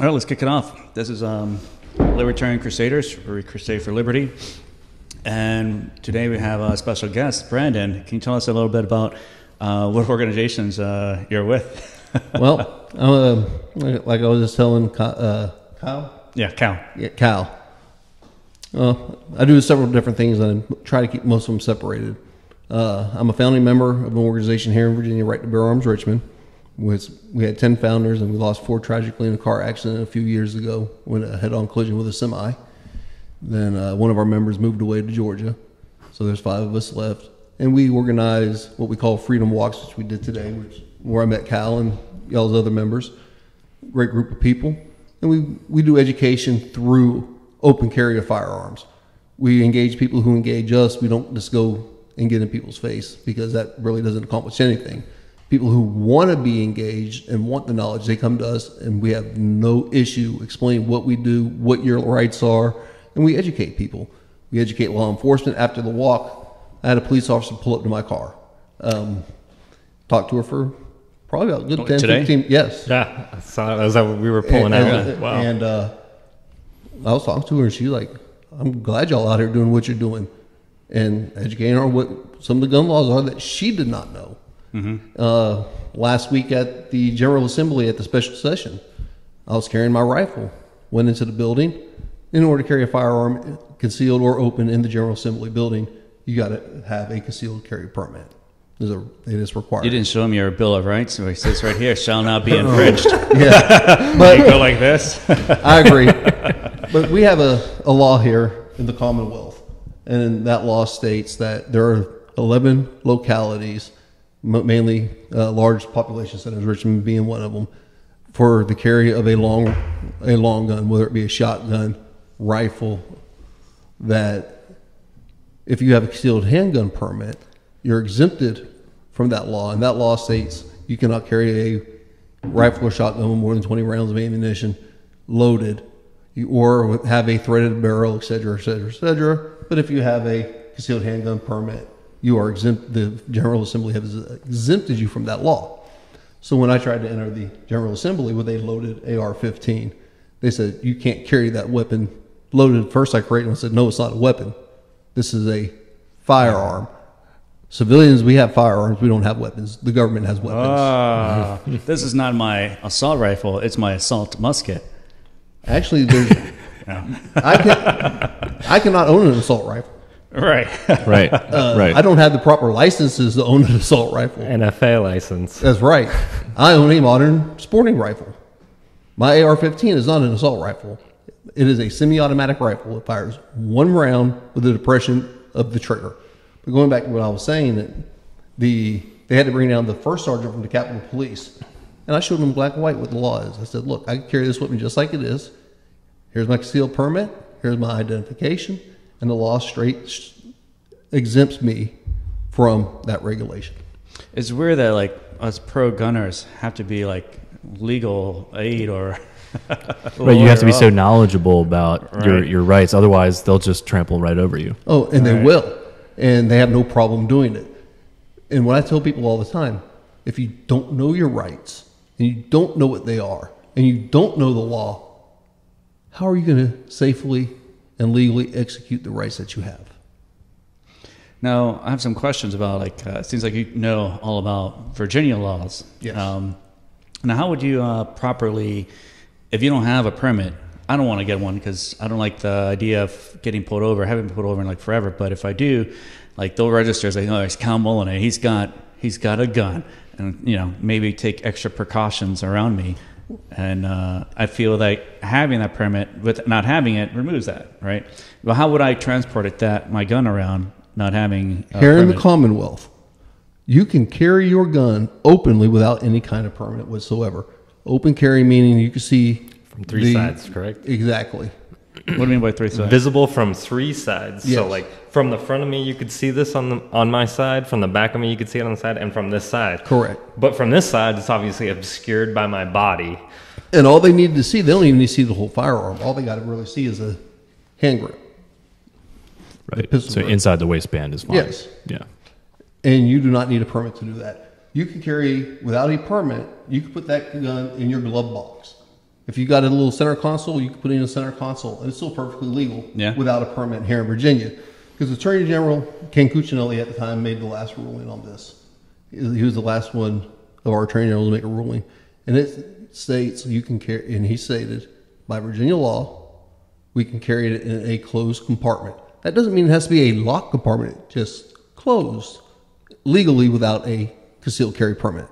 All right, let's kick it off. This is um, Libertarian Crusaders, we crusade for liberty. And today we have a special guest, Brandon. Can you tell us a little bit about uh, what organizations uh, you're with? well, uh, like I was just telling uh, Kyle. Yeah, Cal. Yeah, Cal. Uh, I do several different things and I try to keep most of them separated. Uh, I'm a founding member of an organization here in Virginia, Right to Bear Arms Richmond. We had 10 founders and we lost four tragically in a car accident a few years ago when a head on collision with a semi. Then uh, one of our members moved away to Georgia. So there's five of us left. And we organize what we call Freedom Walks, which we did today, which, where I met Cal and y'all's other members. Great group of people. And we, we do education through open carry of firearms. We engage people who engage us. We don't just go and get in people's face because that really doesn't accomplish anything. People who want to be engaged and want the knowledge, they come to us and we have no issue explaining what we do, what your rights are, and we educate people. We educate law enforcement. After the walk, I had a police officer pull up to my car. Um, talked to her for probably about good 10, Today? 15. Yes. Yeah, I saw that. As we were pulling and, out. And, wow. and uh, I was talking to her, and she's like, "I'm glad y'all out here doing what you're doing, and educating her on what some of the gun laws are that she did not know." Mm-hmm. Uh, last week at the General Assembly at the special session, I was carrying my rifle. Went into the building. In order to carry a firearm concealed or open in the General Assembly building, you got to have a concealed carry permit. A, it is required. You didn't show him your Bill of Rights, so it says right here, shall not be infringed. yeah, but you go like this. I agree. But we have a, a law here in the Commonwealth, and that law states that there are 11 localities, mainly uh, large population centers, Richmond being one of them, for the carry of a long, a long gun, whether it be a shotgun, rifle, that if you have a concealed handgun permit, you're exempted from that law, and that law states you cannot carry a rifle or shotgun with more than 20 rounds of ammunition loaded, or have a threaded barrel, et cetera, et cetera, et cetera. But if you have a concealed handgun permit, you are exempt. The General Assembly has exempted you from that law. So when I tried to enter the General Assembly with a loaded AR-15, they said you can't carry that weapon loaded. First, I corrected them and said, no, it's not a weapon. This is a firearm. Civilians, we have firearms. We don't have weapons. The government has weapons. Uh, this is not my assault rifle. It's my assault musket. Actually, there's. I can. I cannot own an assault rifle. Right. right. Uh, right. I don't have the proper licenses to own an assault rifle. NFA license. That's right. I own a modern sporting rifle. My AR-15 is not an assault rifle. It is a semi-automatic rifle. It fires one round with the depression of the trigger. But going back to what I was saying, that the they had to bring down the first sergeant from the Capitol Police, and I showed them black and white what the law is. I said, "Look, I can carry this with me just like it is. Here's my concealed permit. Here's my identification, and the law straight exempts me from that regulation." It's weird that like us pro gunners have to be like legal aid or. right, you have to be so knowledgeable about right. your, your rights. Otherwise, they'll just trample right over you. Oh, and right. they will and they have no problem doing it. And what I tell people all the time, if you don't know your rights and you don't know what they are and you don't know the law, how are you going to safely and legally execute the rights that you have? Now, I have some questions about like uh, it seems like you know all about Virginia laws. Yes. Um, now, how would you uh, properly, if you don't have a permit, I don't want to get one because I don't like the idea of getting pulled over. I haven't been pulled over in like forever, but if I do, like they'll register as like, oh, it's Cal Molinet. He's got he's got a gun, and you know maybe take extra precautions around me. And uh, I feel like having that permit with not having it removes that, right? Well, how would I transport it that my gun around not having here in the Commonwealth? You can carry your gun openly without any kind of permit whatsoever. Open carry meaning you can see from three the, sides, correct? Exactly. What do you mean by three sides? Visible from three sides. Yes. So like from the front of me, you could see this on the on my side. From the back of me, you could see it on the side, and from this side. Correct. But from this side, it's obviously obscured by my body. And all they need to see, they don't even need to see the whole firearm. All they got to really see is a hand grip. Right. So grip. inside the waistband is fine. Yes. Yeah. And you do not need a permit to do that. You can carry without a permit. You can put that gun in your glove box If you got a little center console, you can put it in a center console, and it's still perfectly legal Yeah. without a permit here in Virginia. Because Attorney General Ken Cuccinelli at the time made the last ruling on this. He was the last one of our Attorney General to make a ruling, and it states you can carry. And he stated, by Virginia law, we can carry it in a closed compartment. That doesn't mean it has to be a locked compartment; just closed legally without a concealed carry permit.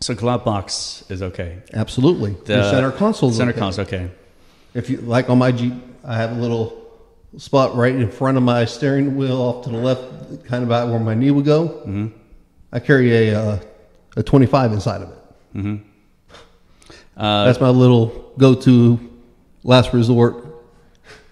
So glove box is okay. Absolutely, the center console. is Center okay. console, okay. If you like on my Jeep, I have a little spot right in front of my steering wheel, off to the left, kind of about where my knee would go. Mm-hmm. I carry a uh, a 25 inside of it. Uh, That's my little go-to last resort.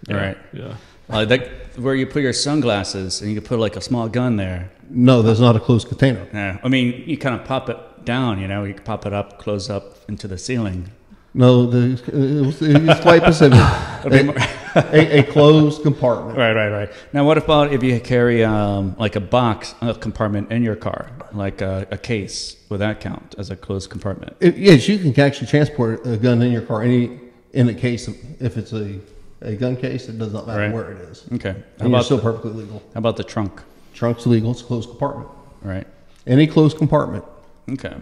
all right. Yeah. Uh, that, where you put your sunglasses and you can put like a small gun there. No, that's not a closed container. Yeah. I mean, you kind of pop it down, you know, you can pop it up, close up into the ceiling. No, the, it, was, it was quite specific. a, a, a closed compartment. Right, right, right. Now, what about if you carry um, like a box, a compartment in your car, like a, a case? Would that count as a closed compartment? If- yes, you can actually transport a gun in your car any in a case. If it's a, a gun case, it does not matter Right. where it is. Okay. How And you're about, still the, perfectly legal. how about the trunk? Trunk's legal. It's a closed compartment. Right. Any closed compartment. Okay.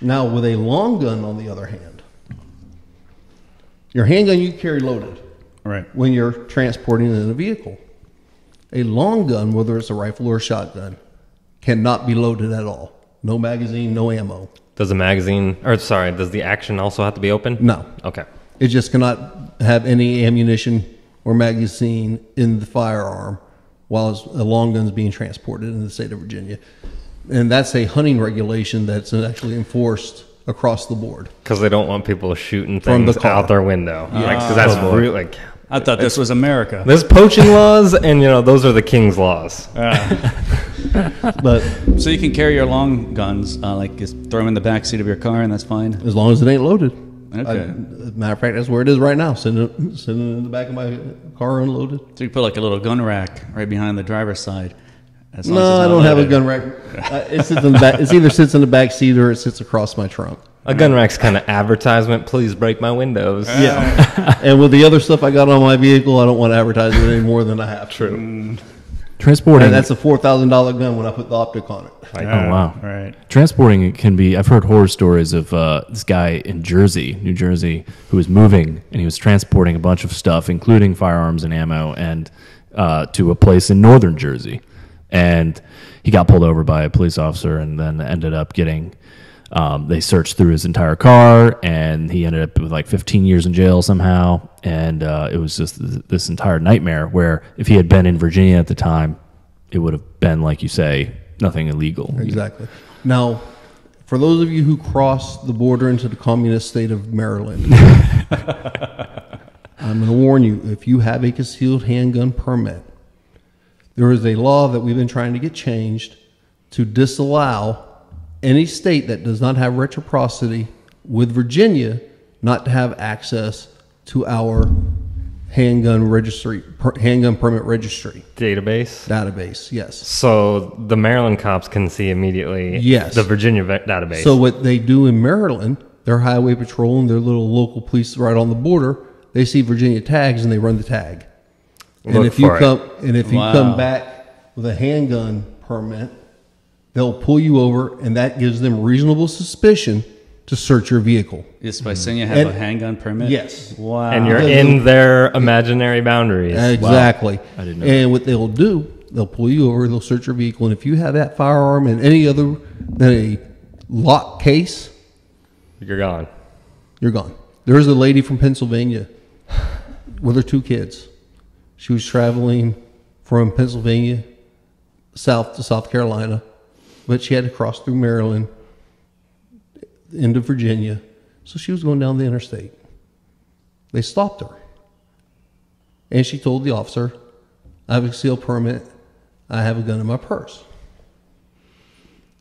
Now, with a long gun, on the other hand, your handgun you carry loaded Right. when you're transporting it in a vehicle. A long gun, whether it's a rifle or a shotgun, cannot be loaded at all. No magazine, no ammo. Does the magazine, or sorry, does the action also have to be open? No. Okay. It just cannot have any ammunition or magazine in the firearm while it's- a long gun's being transported in the state of Virginia. And that's a hunting regulation that's actually enforced across the board. Because they don't want people shooting From the things car. out their window. Like, 'cause that's really like I thought this was America. there's poaching laws, and you know those are the king's laws. But So you can carry your long guns, uh, like just throw them in the back seat of your car, and that's fine. as long as it ain't loaded. Okay. I, as a matter of fact, that's where it is right now. Sitting, sitting in the back of my car unloaded. So you put like a little gun rack right behind the driver's side. As long No, it's I don't have a gun rack. Uh, it sits in the back. It either sits in the back seat or it sits across my trunk. A gun rack's kind of advertisement. Please break my windows. Yeah. and with the other stuff I got on my vehicle, I don't want to advertise it any more than I have. True. Transporting. And that's a four thousand dollar gun when I put the optic on it. Like, oh wow. Right. Transporting it can be. I've heard horror stories of uh, this guy in Jersey, New Jersey, who was moving and he was transporting a bunch of stuff, including firearms and ammo, and uh, to a place in northern Jersey, and he got pulled over by a police officer, and then ended up getting. Um, they searched through his entire car, and he ended up with like 15 years in jail somehow. And uh, it was just th- this entire nightmare. Where if he had been in Virginia at the time, it would have been like you say, nothing illegal. Exactly. Now, for those of you who cross the border into the communist state of Maryland, I'm going to warn you: if you have a concealed handgun permit, there is a law that we've been trying to get changed to disallow any state that does not have reciprocity with Virginia not to have access to our handgun registry, per, handgun permit registry database. database. Yes. So the Maryland cops can see immediately Yes. the Virginia database. So what they do in Maryland, their highway patrol and their little local police right on the border, they see Virginia tags and they run the tag. And if you for it. come and if you Wow. come back with a handgun permit, they'll pull you over and that gives them reasonable suspicion to search your vehicle. Just by mm-hmm. saying you have And- a handgun permit? Yes. Wow. and you're in their imaginary boundaries. Exactly. I didn't know And what they'll do, they'll pull you over, they'll search your vehicle, and if you have that firearm in any other than a lock case, You're gone. You're gone. There was a lady from Pennsylvania with her two kids. She was traveling from Pennsylvania south to South Carolina, but she had to cross through Maryland into Virginia. So she was going down the interstate. They stopped her. And she told the officer, I have a concealed permit. I have a gun in my purse.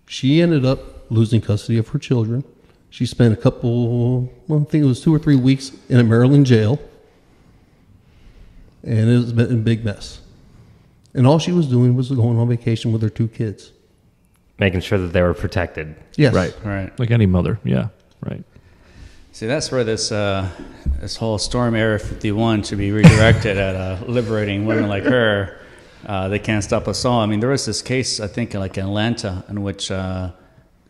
She ended up losing custody of her children. She spent a couple, well, I think it was two or three weeks in a Maryland jail. And it was a big mess. And all she was doing was going on vacation with her two kids. Making sure that they were protected. Yes. Right. Right. Like any mother. Yeah. Right. See, that's where this uh, this whole Storm Area 51 should be redirected at uh, liberating women like her. Uh, they can't stop us all. I mean, there was this case, I think, like in Atlanta, in which uh,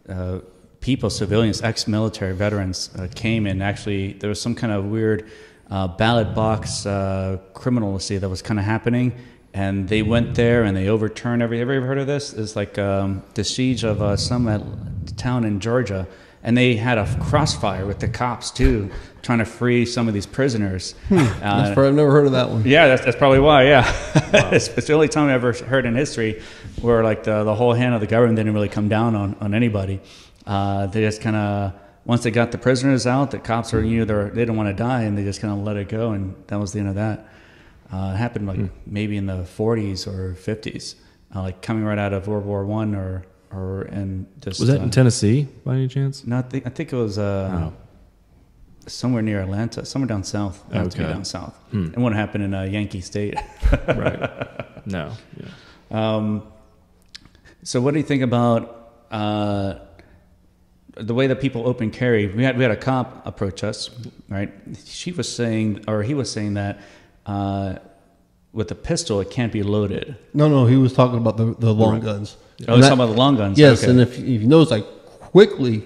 uh, people, civilians, ex-military veterans, uh, came and actually there was some kind of weird uh, ballot box uh, criminality that was kind of happening, and they went there and they overturned every. Have you ever heard of this? It's like um, the siege of uh, some at- town in Georgia, and they had a crossfire with the cops too, trying to free some of these prisoners. That's Uh, probably, I've never heard of that one. yeah, that's, that's probably why. Yeah, it's, it's the only time I ever heard in history where like the, the whole hand of the government didn't really come down on on anybody. Uh, they just kind of once they got the prisoners out, the cops were you know they're- they didn't want to die, and they just kind of let it go, and that was the end of that. Uh, it happened like maybe in the 40s or 50s, uh, like coming right out of World War One or or and just Was that uh, in Tennessee by any chance? No, I think, I think it was uh, Oh. somewhere near Atlanta, somewhere down south. It to be Okay. down south. Hmm. And what happened in uh, Yankee State? right. No. Yeah. Um, so, what do you think about uh, the way that people open carry? We had we had a cop approach us, right? She was saying, or he was saying that uh, with a pistol, it can't be loaded. No, no, he was talking about the, the long guns. Oh, And he's talking about the long guns. Yes, Okay. and if, if you notice, I quickly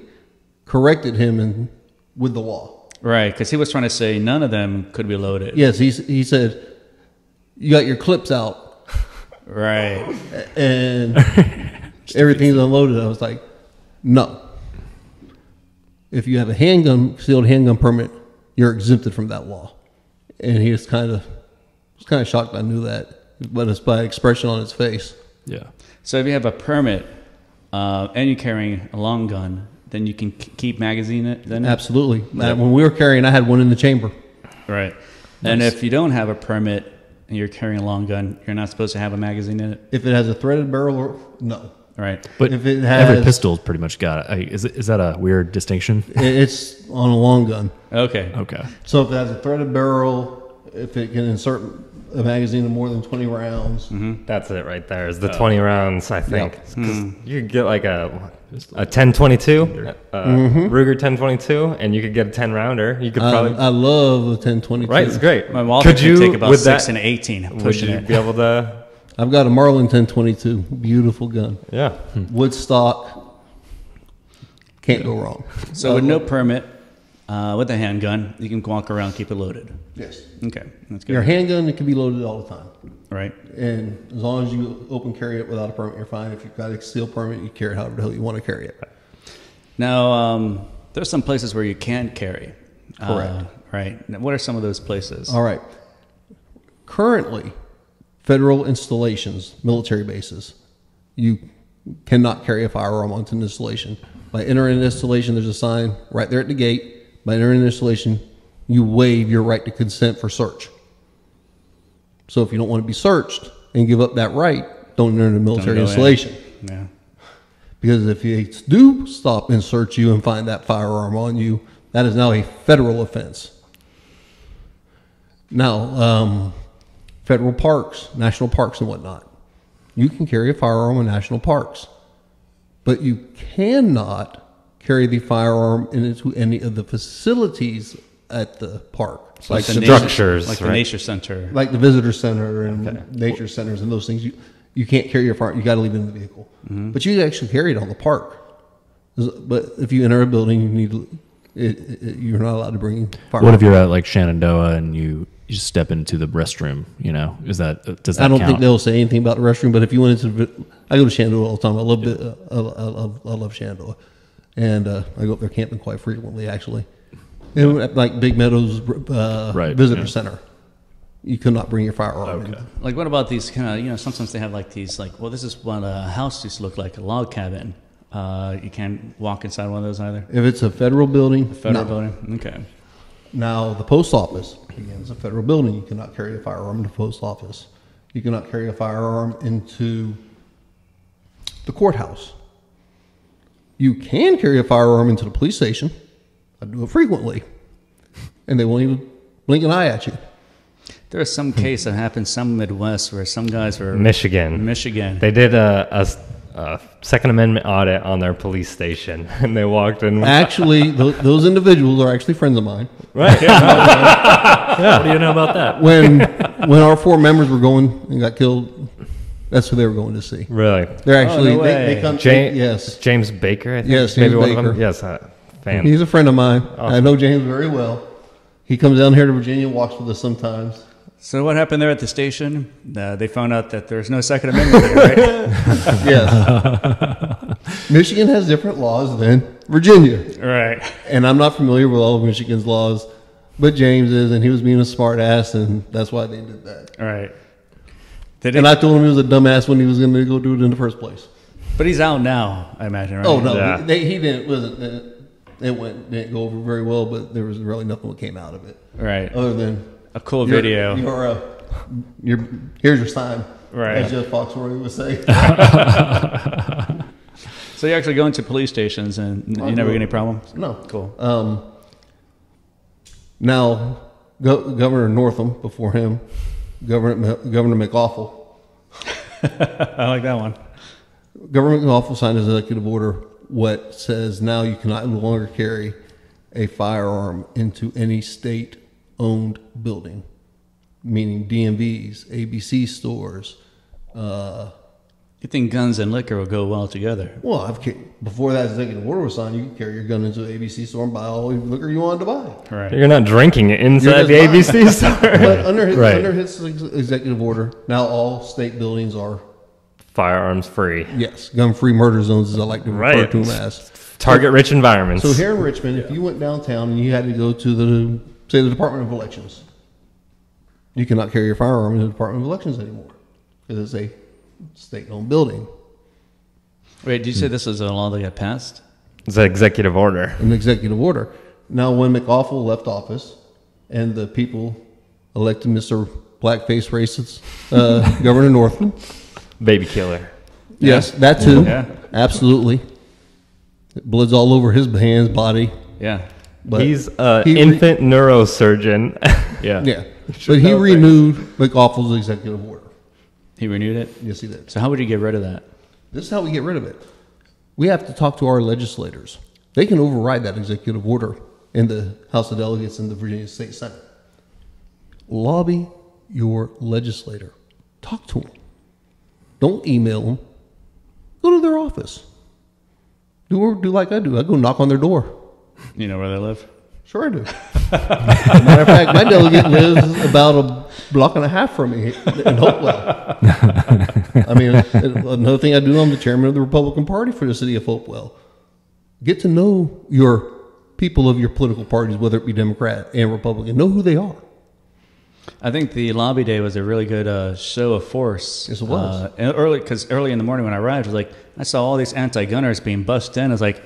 corrected him and with the law. right, because he was trying to say none of them could be loaded. Yes, he, he said, you got your clips out Right. and everything's unloaded. I was like, no. If you have a handgun, sealed handgun permit, you're exempted from that law. And he was kind of, was kind of shocked I knew that, but it's by expression on his face. Yeah. So if you have a permit uh, and you're carrying a long gun, then you can k- keep magazine it. Then Absolutely. Uh, When we were carrying, I had one in the chamber. right. And if you don't have a permit and you're carrying a long gun, you're not supposed to have a magazine in it. If it has a threaded barrel, or, no. Right. But If it every has- pistol's pretty much got it. Is, it. is that a weird distinction? It's on a long gun. Okay. Okay. So if it has a threaded barrel, if it can insert a magazine of more than 20 rounds, That's it right there. Is the Oh. 20 rounds, I think. 'Cause Hmm. You could get like a a 1022, uh, Ruger 1022, and you could get a 10 rounder. You could probably I love the 1022. right. It's great. My Walter could you take about six that, and eighteen Would pushing you it. be able to? I've got a Marlin 1022. Beautiful gun. Yeah. Woodstock. Can't go wrong. So with no permit, uh, with a handgun, you can walk around, keep it loaded. Yes. Okay, that's good. Your handgun, it can be loaded all the time. right. And as long as you open carry it without a permit, you're fine. If you've got a steel permit, you carry it however the hell you want to carry it. Now, um, there's some places where you can carry. Uh, Correct. right. Now, what are some of those places? All right. Currently, federal installations, military bases, you cannot carry a firearm onto an installation. By entering an installation, there's a sign right there at the gate. By entering an installation, you waive your right to consent for search. So if you don't want to be searched and give up that right, don't enter the military go in. installation. Yeah. Because if they do stop and search you and find that firearm on you, that is now a federal offense. Now, um, federal parks, national parks, and whatnot, you can carry a firearm in national parks, but you cannot carry the firearm into any of the facilities at the park, like the the, nature- structures, like the nature center. like the visitor center and nature centers and those things. You you can't carry your firearm. You got to leave it in the vehicle, mm-hmm. but you can actually carry it on the park. But if you enter a building, you need it, it, you're not allowed to bring firearm. What if you're at like Shenandoah and you, you just step into the restroom? You know, is that does that I don't count? think they'll say anything about the restroom, but if you went into, the, I go to Shenandoah all the time. I love, it. I, I, I love, I love Shenandoah, and uh, I go up there camping quite frequently, actually. And at, like Big Meadows uh, Right, Visitor yeah. Center, you could not bring your firearm. in. Okay. Like, what about these kind of, you know, sometimes they have like these, like, well, this is what a house used to look like, a log cabin. Uh, you can't walk inside one of those either. If it's a federal building, Federal no. building? Okay. Now, the post office, again, is a federal building. You cannot carry a firearm in the post office. You cannot carry a firearm into the courthouse. You can carry a firearm into the police station. I do it frequently. And they won't even blink an eye at you. There was some hmm. case that happened some Midwest where some guys were Michigan. Michigan. They did a, a s- a Second Amendment audit on their police station, and they walked in. Actually, th- those individuals are actually friends of mine. Right. What do you know about that? When when our four members were going and got killed, that's who they were going to see. Really. They're actually no they, they come. James, yes, James Baker. I think. Yes, maybe James one of them. Baker. Yes, uh, fan. he's a friend of mine. I know James very well. He comes down here to Virginia, walks with us sometimes. So what happened there at the station? Uh, they found out that there's no Second Amendment there, right? Yes. Michigan has different laws than Virginia. right. And I'm not familiar with all of Michigan's laws, but James is, and he was being a smart ass, and that's why they did that. Right. And I told him he was a dumbass when he was going to go do it in the first place. but he's out now, I imagine, right? Oh no, Yeah. they, he didn't. Wasn't it, it went didn't go over very well, but there was really nothing that came out of it Right. other than A cool your- video. Your, uh, your here's your sign, Right. As Jeff Foxworthy would say. So you actually go into police stations and you never get any problems? no, Cool. Um, now, Go- Governor Northam before him, Governor Governor McAwful. I like that one. Governor McAwful signed his executive order what says now you cannot no longer carry a firearm into any state-owned building, meaning DMVs, ABC stores. Uh, You think guns and liquor will go well together? well, I've ca- before that executive order was signed, you could carry your gun into an ABC store and buy all the liquor you wanted to buy. Right. You're not drinking it inside the You're ABC store. But under his, Right. under his ex- executive order, now all state buildings are Firearms free. yes gun-free murder zones, as I like to refer Right. to them as. Target rich environments. So here in Richmond, if you went downtown and you had to go to the say the Department of Elections, you cannot carry your firearm in the Department of Elections anymore because it's a state-owned building. Wait, did you say this was a law that got passed? it's an executive order. an executive order. Now, when McAwful left office and the people elected Mr. Blackface Racist uh, Governor Northam, Baby killer. yes, that too, Yeah. absolutely. Blood's all over his hands, body. Yeah. But He's an he re- infant neurosurgeon. Yeah. yeah, but he renewed McAwful's executive order. He renewed it? Yes, he did. So how would you get rid of that? This is how we get rid of it. We have to talk to our legislators. They can override that executive order in the House of Delegates and the Virginia State Senate. Lobby your legislator. Talk to them. Don't email them. Go to their office. Do do like I do. I go knock on their door. You know where they live? Sure I do. Matter of fact, my delegate lives about a block and a half from me in Hopewell. I mean, another thing I do, I'm the chairman of the Republican Party for the city of Hopewell. Get to know your people of your political parties, whether it be Democrat and Republican. Know who they are. I think the lobby day was a really good uh, show of force. Yes, it was. Uh, early because early in the morning when I arrived, I was like, I saw all these anti-gunners being bussed in. I was like,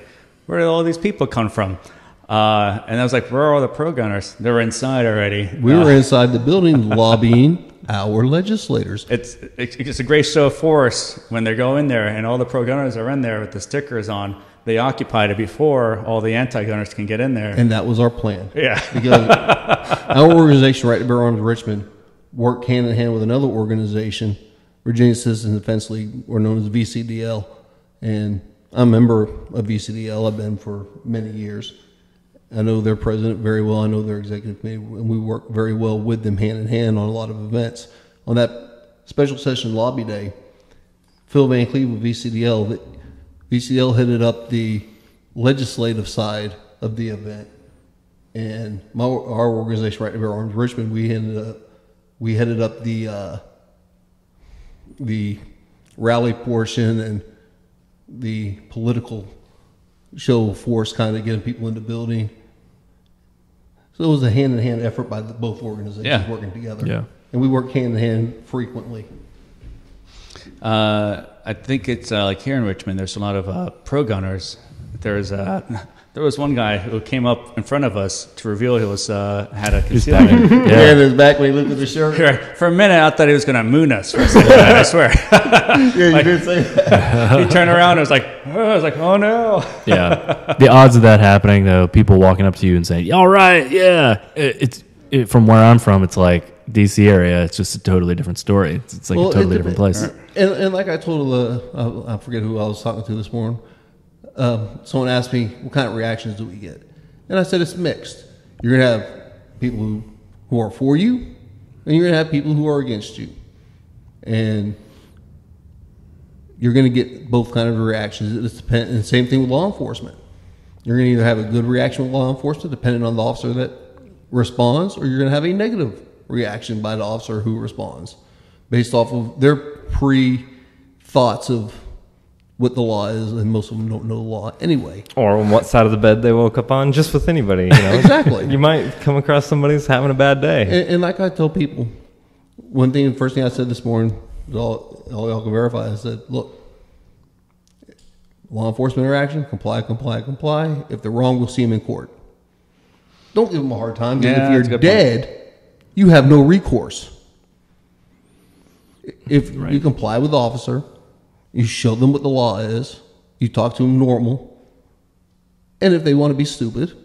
where did all these people come from? Uh, and I was like, where are all the pro-gunners? They were inside already. We Uh, were inside the building lobbying our legislators. It's it's a great show of force when they go in there and all the pro-gunners are in there with the stickers on. They occupied it before all the anti-gunners can get in there. And that was our plan. yeah. because our organization, Right to Bear Arms Richmond, worked hand in hand with another organization, Virginia Citizens Defense League, or known as VCDL. And I'm a member of VCDL. I've been for many years. I know their president very well. I know their executive committee, and we work very well with them hand in hand on a lot of events. On that special session lobby day, Phil Van Cleave of VCDL, VCDL headed up the legislative side of the event and my our organization, Right to Bear Arms Richmond, we ended up we headed up the uh, the rally portion and the political show of force, kind of getting people in the building. So it was a hand in hand effort by the, both organizations Yeah. working together. Yeah. and we work hand in hand frequently. Uh, I think it's uh, like here in Richmond. There's a lot of uh, pro gunners. There's uh, there was one guy who came up in front of us to reveal he was uh, had a concealment. Yeah, Yeah. in his back when he looked at the shirt. For a minute, I thought he was going to moon us. For a second, I swear. Yeah, you did say that. he turned around. and was like, oh, I was like, oh no. yeah. The odds of that happening, though, people walking up to you and saying, "All right, yeah," it, it's it, from where I'm from. It's like DC area, it's just a totally different story. It's, it's like Well, a totally different place. And, and like I told the, I, I forget who I was talking to this morning. Um, someone asked me, "What kind of reactions do we get?" And I said, "It's mixed. You're gonna have people who, who are for you, and you're gonna have people who are against you, and you're gonna get both kind of reactions. It's depend, and same thing with law enforcement. You're gonna either have a good reaction with law enforcement, depending on the officer that responds, or you're gonna have a negative reaction by the officer who responds, based off of their pre thoughts of what the law is, and most of them don't know the law anyway. Or on what side of the bed they woke up on, just with anybody. You know, Exactly. you might come across somebody who's having a bad day. And, and like I tell people, one thing, the first thing I said this morning, all, all y'all can verify, I said, look, law enforcement interaction, comply, comply, comply. If they're wrong, we'll see them in court. Don't give them a hard time. Yeah, if you're good point. dead, you have no recourse. If you comply with the officer, you show them what the law is, you talk to them normal, and if they want to be stupid,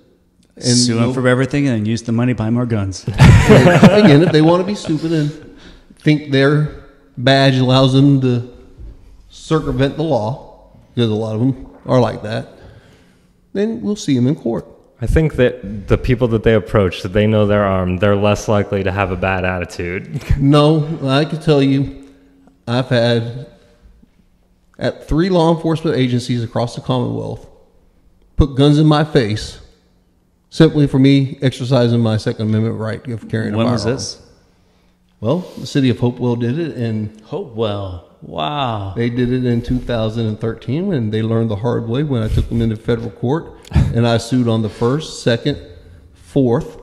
and Sue them for everything and then use the money buy more guns. again, if they want to be stupid and think their badge allows them to circumvent the law, because a lot of them are like that, then we'll see them in court. I think that the people that they approach, that they know they're armed, they're less likely to have a bad attitude. No, I can tell you, I've had at three law enforcement agencies across the Commonwealth put guns in my face simply for me exercising my Second Amendment right of carrying a firearm. when was this? Well, the city of Hopewell did it, and Hopewell. Wow. They did it in 2013 when they learned the hard way when I took them into federal court and I sued on the first, second, fourth,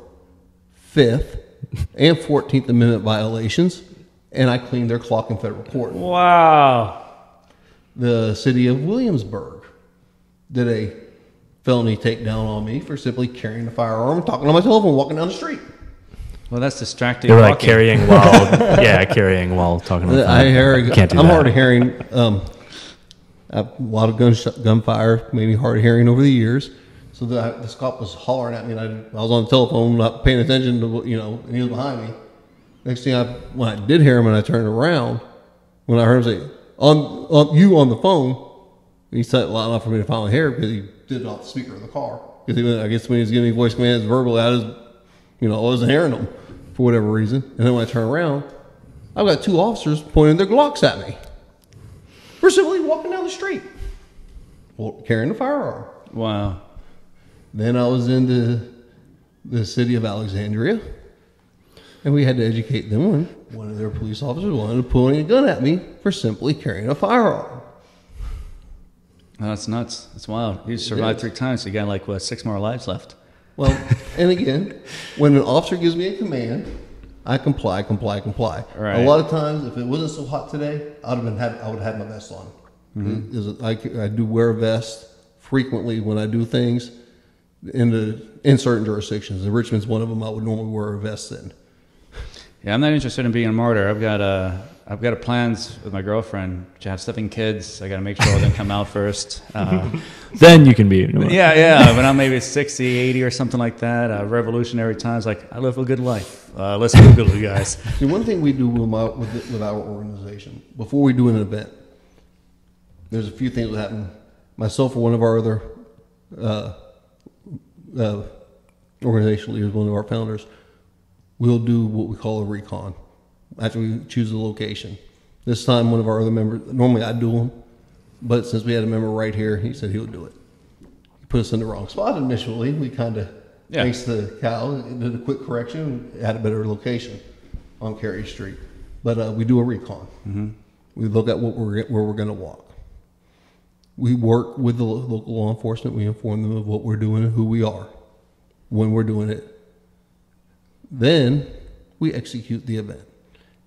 fifth, and 14th Amendment violations and I cleaned their clock in federal court. Wow. The city of Williamsburg did a felony takedown on me for simply carrying a firearm and talking on my telephone walking down the street. Well, that's distracting. They're like walking. carrying while, yeah, carrying while talking on the phone. I hear, Can't do I'm that. hard of hearing. Um, a lot of gun gunfire made me hard of hearing over the years. So the, this cop was hollering at me, and I, I was on the telephone, not paying attention to what you know, and he was behind me. Next thing I, when I did hear him, and I turned around, when I heard him say, "On, on you on the phone," he said loud enough for me to finally hear because he did it off the speaker of the car. Because I guess when he was giving me voice commands verbally, I was, you know, I wasn't hearing them for whatever reason. And then when I turn around, I've got two officers pointing their Glocks at me. We're simply walking down the street, carrying a firearm. Wow. Then I was in the, the city of Alexandria, and we had to educate them one of their police officers wanted to point a gun at me for simply carrying a firearm. That's nuts. That's wild. You survived three times. So you got like what six more lives left. Well, and again, when an officer gives me a command, I comply, comply, comply. Right. A lot of times, if it wasn't so hot today, I'd have been had, I would have had my vest on. Mm-hmm. Is I, I do wear a vest frequently when I do things in the in certain jurisdictions. And Richmond's one of them. I would normally wear a vest in. Yeah, I'm not interested in being a martyr. I've got uh, I've got a plans with my girlfriend to have seven kids. I got to make sure all them come out first. Uh, Then you can be. yeah, yeah. When I'm maybe 60, 80 or something like that, uh, revolutionary times. Like I live a good life. Uh, let's Google it, guys. See, one thing we do with, my, with, the- with our organization before we do an event, there's a few things that happen. Myself or one of our other uh, uh, organizational leaders, one of our founders, we'll do what we call a recon after we choose the location. This time, one of our other members, normally I do them, but since we had a member right here, he said he would do it. He put us in the wrong spot initially. We kind of, Yeah. thanks to Cal, did a quick correction, had a better location on Cary Street. But uh, we do a recon. Mm-hmm. We look at what we're where we're going to walk. We work with the local law enforcement. We inform them of what we're doing and who we are when we're doing it. Then we execute the event.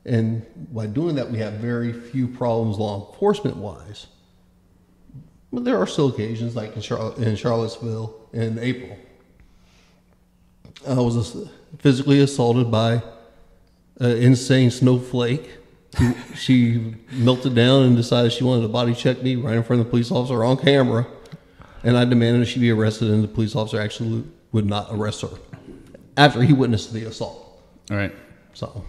And by doing that, we have very few problems law enforcement wise. But there are still occasions, like in, in Charlottesville in April. I was physically assaulted by an insane snowflake. she melted down and decided she wanted to body check me right in front of the police officer on camera. And I demanded that she be arrested, and the police officer actually would not arrest her after he witnessed the assault. All right. So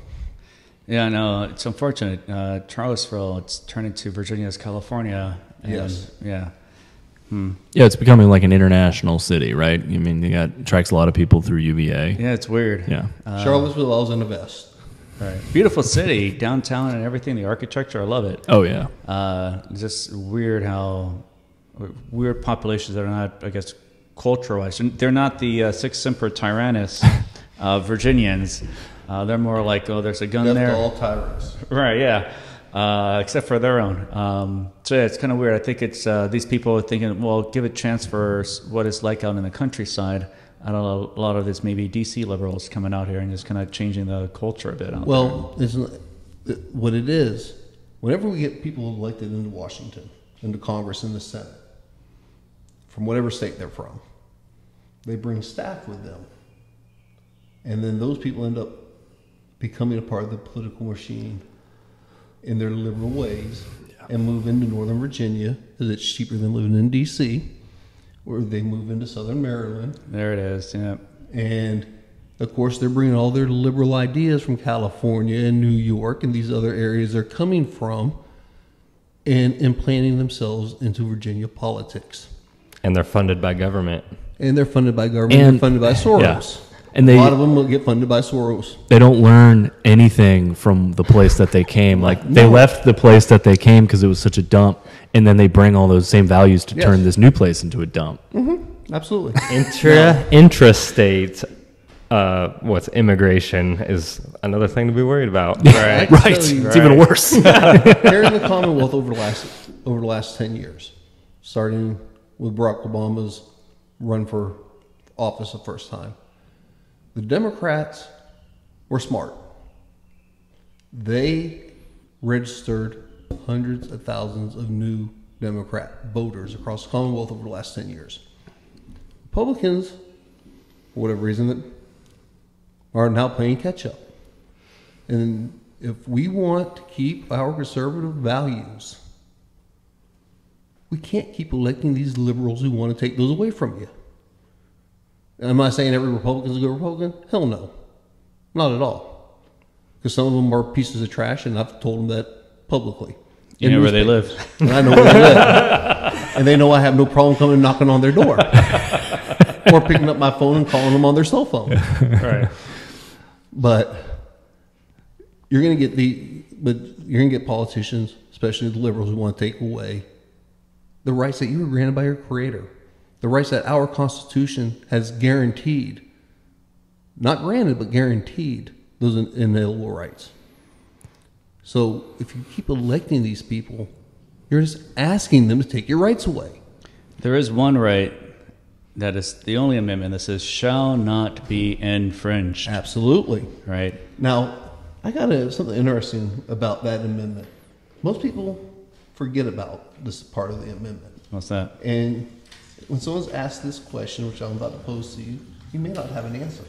Yeah, no, it's unfortunate. Uh, Charlottesville, it's turned into Virginia's California. And, Yes. Yeah. Yeah, it's becoming like an international city, right? I mean, you got attracts a lot of people through UVA. Yeah, it's weird. Yeah. Charlottesville, I was in the vest. Right. Beautiful city, downtown and everything. The architecture, I love it. Oh yeah. Uh, just weird how weird populations that are not, I guess, culture-wise. They're not the uh, Sic Semper Tyrannis uh, Virginians. Uh, they're more like, oh, there's a gun Death there. to all tyrants. Right, yeah. Uh, except for their own. Um, so yeah, it's kind of weird. I think it's uh, these people are thinking, well, give a chance for s- what it's like out in the countryside. I don't know. A lot of this maybe DC liberals coming out here and just kind of changing the culture a bit. Out Well, it's not, what it is. Whenever we get people elected into Washington, into Congress, and the Senate, from whatever state they're from, they bring staff with them, and then those people end up becoming a part of the political machine in their liberal ways, and move into Northern Virginia because it's cheaper than living in D.C., or they move into Southern Maryland, there. it is. Yeah. and of course, they're bringing all their liberal ideas from California and New York and these other areas they're coming from and implanting themselves into Virginia politics. And they're funded by government. And they're funded by government, And- they're funded by Soros. And they a lot of them will get funded by Soros. they don't learn anything from the place that they came. Like they left the place that they came because it was such a dump, and then they bring all those same values to Yes. turn this new place into a dump. Absolutely. Intra intrastate uh, what's immigration is another thing to be worried about. Right, Right, tell you- it's even worse. here in the Commonwealth over the last over the last ten years, starting with Barack Obama's run for office the first time, the Democrats were smart. They registered hundreds of thousands of new Democrat voters across the Commonwealth over the last ten years. Republicans, for whatever reason, that are now playing catch up. And if we want to keep our conservative values, we can't keep electing these liberals who want to take those away from you. Am I saying every Republican is a good Republican? Hell no. Not at all. Because some of them are pieces of trash, and I've told them that publicly. You know where they live. And I know where they live. and they know I have no problem coming knocking on their door. or picking up my phone and calling them on their cell phone. right. But you're going to get the, but you're going to get politicians, especially the liberals, who want to take away the rights that you were granted by your Creator, the rights that our Constitution has guaranteed, not granted but guaranteed those inalienable rights. So if you keep electing these people, you're just asking them to take your rights away. There is one right that is the only amendment that says shall not be infringed. Absolutely. Right. Now, I got a, something interesting about that amendment. Most people forget about this part of the amendment. What's that? And when someone's asked this question, which I'm about to pose to you, you may not have an answer.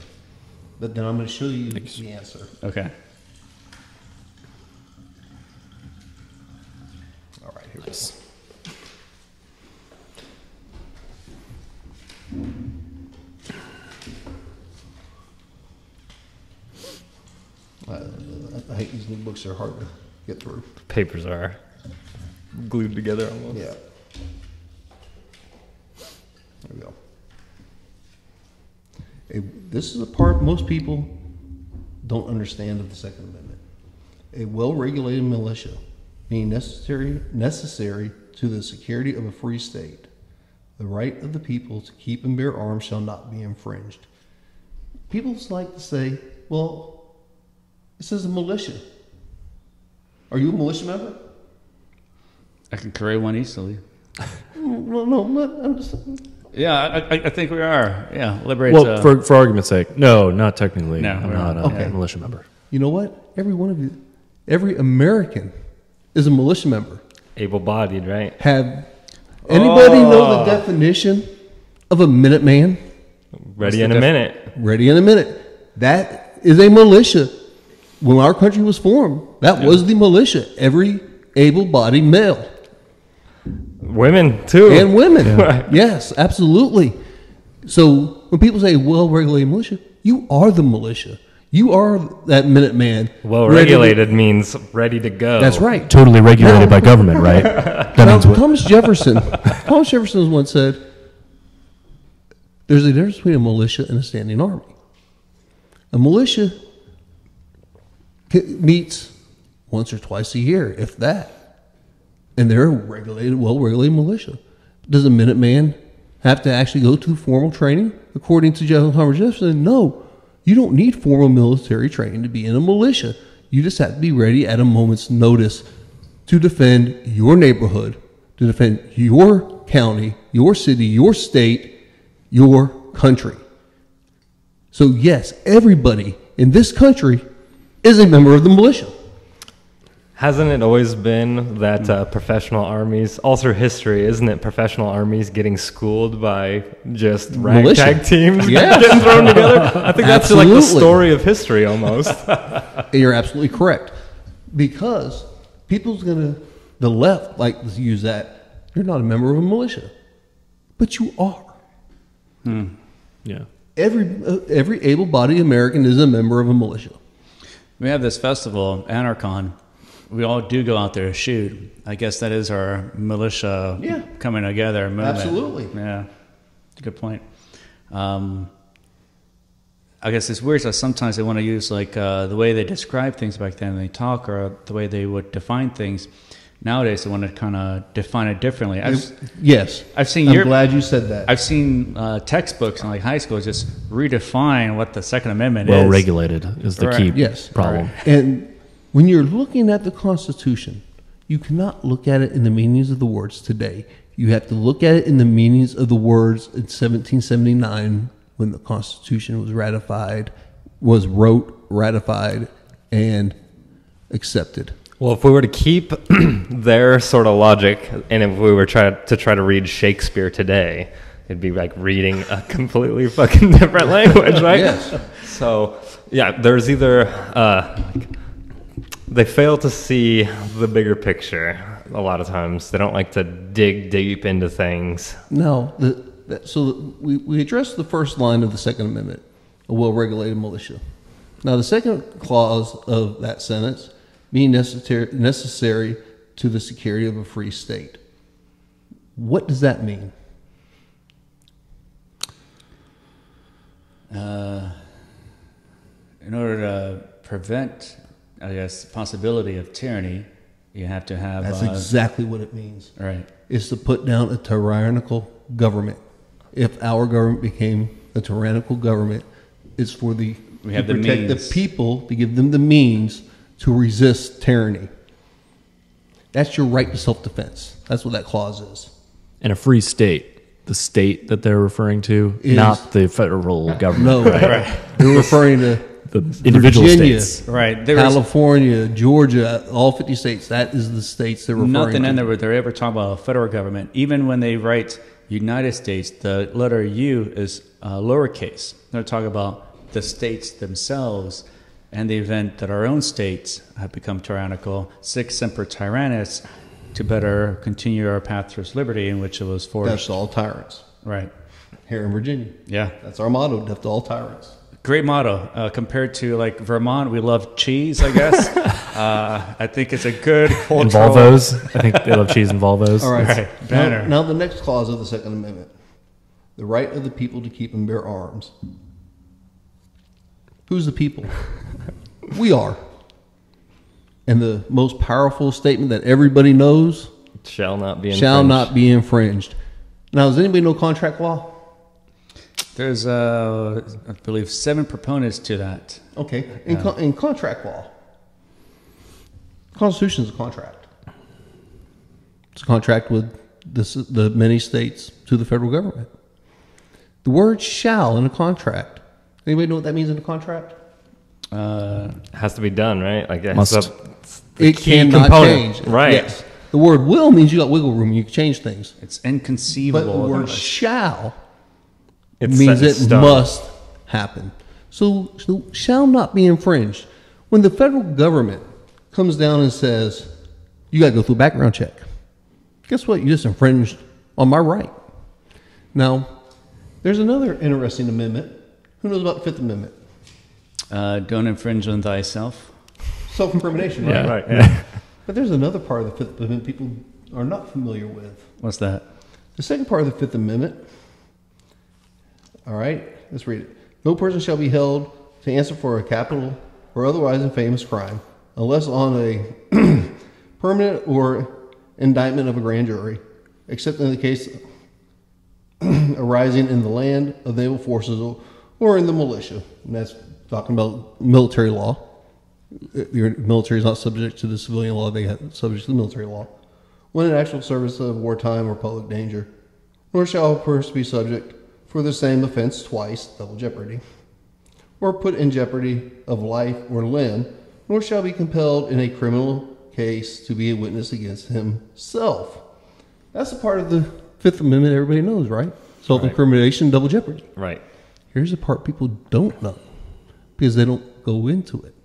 But then I'm going to show you the answer. Okay. All right, here we go. I, I hate these new books; they're hard to get through. Papers are glued together almost. Yeah. There we go. This is a part most people don't understand of the Second Amendment. A well-regulated militia, being necessary necessary to the security of a free state, the right of the people to keep and bear arms shall not be infringed. People like to say, "Well, it says a militia." Are you a militia member? I can carry one easily. No, no, I'm I'm just. Yeah, I, I, I think we are. Yeah, liberate. well, uh, for for argument's sake, no, not technically. No, I'm not not. a Okay. militia member. You know what? Every one of you, every American is a militia member. Able-bodied, right? Have anybody know Oh. the definition of a Minuteman? Ready the in a def- minute. Ready in a minute. That is a militia. When our country was formed, that was the militia. Every able-bodied male Women too. and women. Right. Yes, absolutely. So when people say well-regulated militia, you are the militia. You are that Minuteman. Well ready to- regulated means ready to go. That's right. Totally regulated by government, right? That Now, means what? Thomas Jefferson. Thomas Jefferson once said, "There's a difference between a militia and a standing army. A militia meets once or twice a year, if that, and they're a regulated, well-regulated militia. Does a Minuteman have to actually go to formal training? According to Thomas Jefferson, no. You don't need formal military training to be in a militia. You just have to be ready at a moment's notice to defend your neighborhood, to defend your county, your city, your state, your country. So, yes, everybody in this country is a member of the militia. Hasn't it always been that uh, professional armies, all through history, isn't it professional armies getting schooled by just Militia. ragtag teams Yes. getting thrown together? I think that's like the Absolutely. story of history almost. You're absolutely correct. Because people's going to, the left like to use that. You're not a member of a militia, but you are. Yeah. Every, uh, every able bodied American is a member of a militia. We have this festival, Anarchon. We all do go out there to shoot. I guess that is our militia Yeah. coming together. Movement. Absolutely. Yeah. Good point. Um, I guess it's weird that sometimes they want to use like uh, the way they describe things back then, they talk, or the way they would define things. Nowadays, they want to kind of define it differently. I've, Yes. I've seen I'm your- glad you said that. I've seen uh, textbooks in like high school just redefine what the Second Amendment Well is. Well regulated is the Right. key Yes. problem. And when you're looking at the Constitution, you cannot look at it in the meanings of the words today. You have to look at it in the meanings of the words in 1779 when the Constitution was ratified, was wrote, ratified, and accepted. Well, if we were to keep their sort of logic, and if we were try to try to read Shakespeare today, it'd be like reading a completely fucking different language, right? Yes. So, yeah, there's either uh, they fail to see the bigger picture. A lot of times, they don't like to dig deep into things. No. the, that, so we, we addressed the first line of the Second Amendment, a well-regulated militia. Now, the second clause of that sentence, being necessary, necessary to the security of a free state. What does that mean? Uh, in order to prevent, I guess, possibility of tyranny, you have to have. That's uh, exactly what it means. right. Is to put down a tyrannical government. If our government became a tyrannical government, it's for the We to the protect means. the people to give them the means to resist tyranny. That's your right to self-defense. That's what that clause is. And a free state, the state that they're referring to, Is- not the federal government. No, they're referring to The individual Virginia, states. Right. There was California, Georgia, all 50 states. That is the states they're referring nothing to. in there where they're ever talking about a federal government. Even when they write United States, the letter U is uh, lowercase. They're talking about the states themselves and the event that our own states have become tyrannical, sic semper tyrannis, to better continue our path towards liberty, in which it was forged. Death to all tyrants. Right. Here in Virginia. Yeah. That's our motto, death to all tyrants. Great motto. Uh, compared to like Vermont, we love cheese. I guess. uh, I think it's a good cultural. And Volvos. I think they love cheese and Volvos. All right. Right. Now, Banner. now the next clause of the Second Amendment. The right of the people to keep and bear arms. Who's the people? we are. And the most powerful statement that everybody knows Shall not be shall not be infringed. Now, does anybody know contract law? There's, uh, I believe, seven proponents to that. Okay. In, con- in contract law, Constitution is a contract. It's a contract with this, the many states to the federal government. The word "shall" in a contract. Anybody know what that means in a contract? Uh, has to be done, right? Like it Must. has to- the It key cannot component. change. Right. Yes. The word "will" means you got wiggle room. You can change things. it's But inconceivable. the word that- "shall" It's means it stone. must happen. So, so shall not be infringed. When the federal government comes down and says, you got to go through a background check, guess what? You just infringed on my right. Now, there's another interesting amendment. Who knows about the Fifth Amendment? Uh, don't infringe on thyself. Self incrimination, right? Yeah. Right. Yeah. But there's another part of the Fifth Amendment people are not familiar with. What's that? The second part of the Fifth Amendment. All right, let's read it. No person shall be held to answer for a capital or otherwise infamous crime unless on a presentment or indictment of a grand jury, except in the case arising in the land of naval forces or- in the militia. And that's talking about military law. Your military is not subject to the civilian law; they have subject to the military law. When in actual service of wartime or public danger, nor shall a person be subject for the same offense twice, double jeopardy, or put in jeopardy of life or limb, nor shall be compelled in a criminal case to be a witness against himself. That's a part of the Fifth Amendment everybody knows, right? Self incrimination, double jeopardy. Right. Here's the part people don't know because they don't go into it.